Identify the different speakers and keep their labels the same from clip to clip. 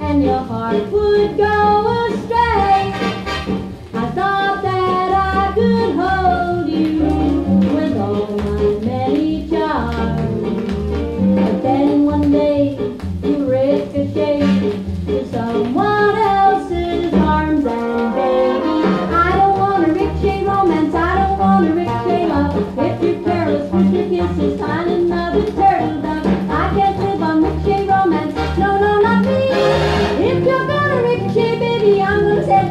Speaker 1: and your heart would go.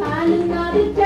Speaker 1: പാലും നാടിച്ച